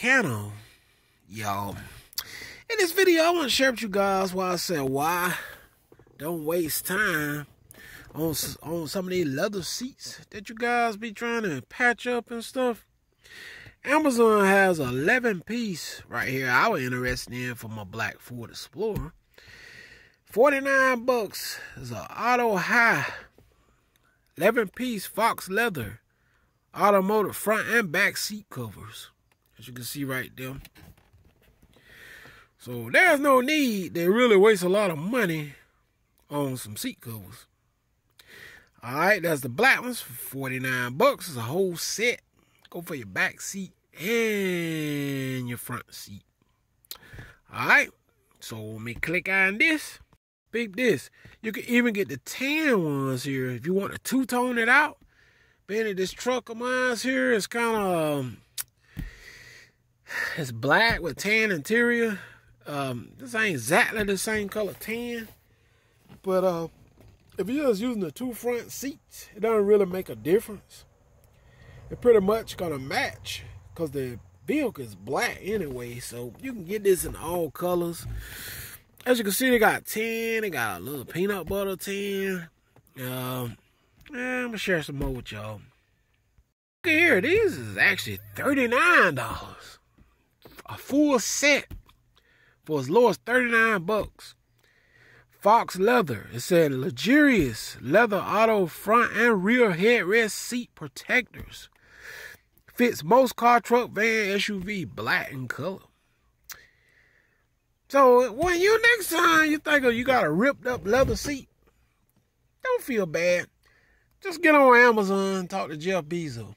channel, y'all. In this video, I want to share with you guys why I said why don't waste time on on some of these leather seats that you guys be trying to patch up and stuff. Amazon has 11 piece right here I was interested in for my black Ford Explorer. 49 bucks is an auto high 11 piece Fox leather automotive front and back seat covers. As you can see right there. So there's no need to really waste a lot of money on some seat covers. Alright, that's the black ones for 49 bucks. It's a whole set. Go for your back seat and your front seat. Alright, so let me click on this. Beep this. You can even get the tan ones here if you want to two-tone it out. That this truck of mine's here is kind of um, it's black with tan interior. Um, this ain't exactly the same color tan, but uh, if you're just using the two front seats, it doesn't really make a difference. It pretty much gonna match because the vehicle is black anyway, so you can get this in all colors. As you can see, they got tan, they got a little peanut butter tan. Um, yeah, I'm gonna share some more with y'all. Look at here, these is actually $39. A full set for as low as 39 bucks. Fox leather. It said luxurious leather auto front and rear headrest seat protectors. Fits most car, truck, van, SUV, black in color. So when you next time you think of you got a ripped up leather seat, don't feel bad. Just get on Amazon, talk to Jeff Bezos,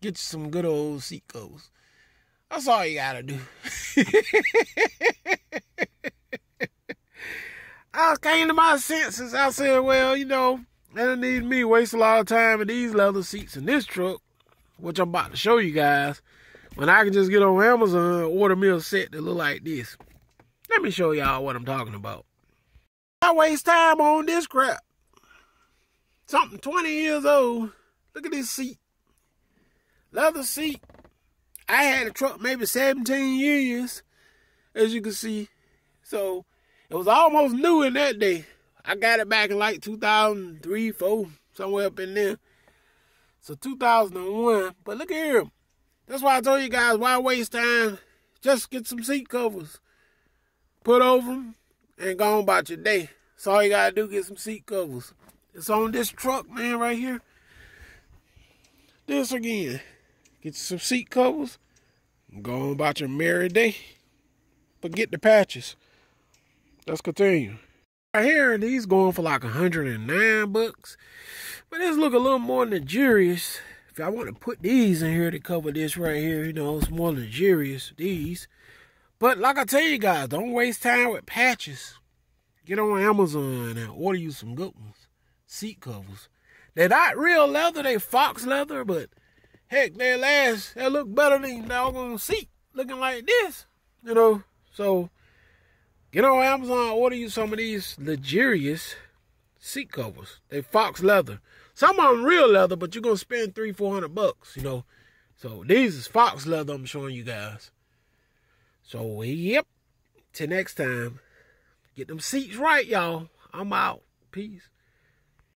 get you some good old seat covers. That's all you gotta do. I came to my senses. I said, well, you know, don't need me waste a lot of time in these leather seats in this truck, which I'm about to show you guys. When I can just get on Amazon order me a set that look like this. Let me show y'all what I'm talking about. I waste time on this crap something 20 years old. Look at this seat. Leather seat. I had a truck maybe 17 years, as you can see. So it was almost new in that day. I got it back in like 2003, 4, somewhere up in there. So 2001. But look at here. That's why I told you guys, why waste time? Just get some seat covers. Put over them and go on about your day. That's all you got to do, get some seat covers. It's on this truck, man, right here. This again. Get some seat covers. Go on about your merry day. But get the patches. Let's continue. Right here, these going for like 109 bucks. But this look a little more luxurious. If I want to put these in here to cover this right here, you know, it's more luxurious, these. But like I tell you guys, don't waste time with patches. Get on Amazon and order you some good ones seat covers. They're not real leather, they fox leather, but heck, they last, that look better than doggone seat looking like this, you know. So get on Amazon, order you some of these luxurious seat covers. They fox leather. Some of them real leather, but you're gonna spend three, four hundred bucks, you know. So these is fox leather I'm showing you guys. So yep. Till next time. Get them seats right, y'all. I'm out. Peace.